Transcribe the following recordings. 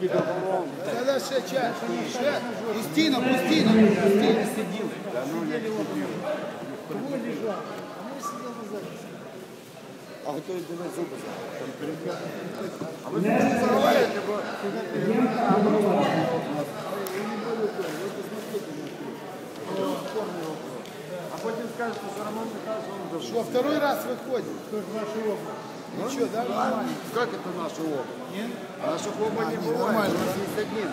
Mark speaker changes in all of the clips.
Speaker 1: Да-да, ще час, ще. Пустіно, пустіно, пустіно.
Speaker 2: А готові до нас зуби. Там перебіг.
Speaker 3: А Потім скажете, що Роман Михайлович, он даже...
Speaker 1: Что, второй раз выходит? Ничего, да, нормально.
Speaker 2: Как это наши оба? Наших оба не бывает.
Speaker 1: нормально.
Speaker 2: У нас есть один.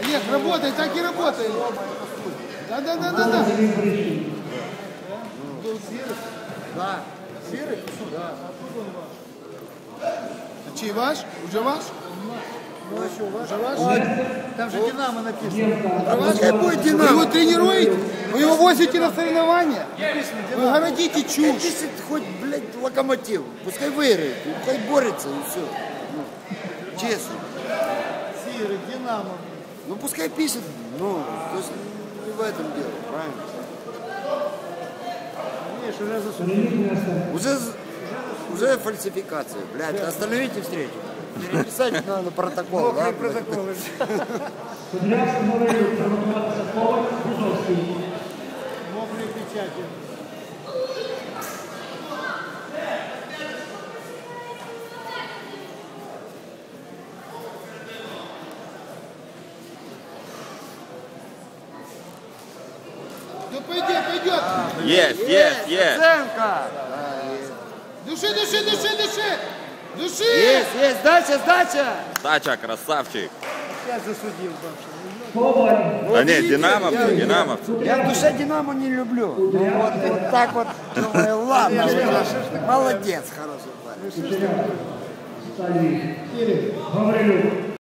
Speaker 1: Олег, работай, так и работай. Да, да, да, да, да.
Speaker 2: Да. Серый? Да.
Speaker 1: А чей ваш? Уже ваш? Уже ваш?
Speaker 3: Там же Динамо написано.
Speaker 1: А ваш?
Speaker 2: Какой
Speaker 1: Вы
Speaker 2: Динамо?
Speaker 1: его тренируете? Вы его возите на соревнования? Вы городите чушь.
Speaker 2: Пишет хоть, блядь, локомотив. Пускай выиграет, пускай борется и все. честно.
Speaker 3: Сиры, Динамо.
Speaker 2: Ну пускай пишет. Ну, то есть не в этом дело, правильно?
Speaker 3: Видишь, уже.
Speaker 2: Уже, уже фальсификация, блядь. Остановите встречу. Переписать надо протокол, да?
Speaker 3: Мокрые протоколы.
Speaker 1: Ну пойдет, пойдет.
Speaker 4: Есть, есть, есть.
Speaker 2: Оценка!
Speaker 1: Души, души, души, души. Души.
Speaker 2: Есть, есть, сдача, сдача!
Speaker 4: Дача, красавчик.
Speaker 3: Опять засудил.
Speaker 5: Коваль.
Speaker 4: Да нет, динамовцы,
Speaker 2: я-
Speaker 4: динамовцы.
Speaker 2: Я в душе Динамо не люблю. Ну, вот, вот так вот, думаю, ладно, молодец, хороший парень.
Speaker 5: Гаврилюк.